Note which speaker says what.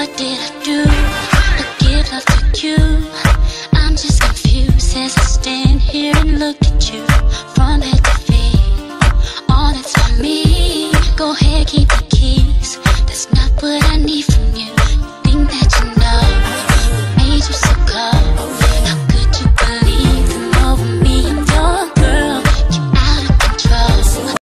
Speaker 1: What did I do? I give love to you. I'm just confused as I stand here and look at you from head to feet. All that's for me. Go ahead, keep the keys. That's not what I need from you.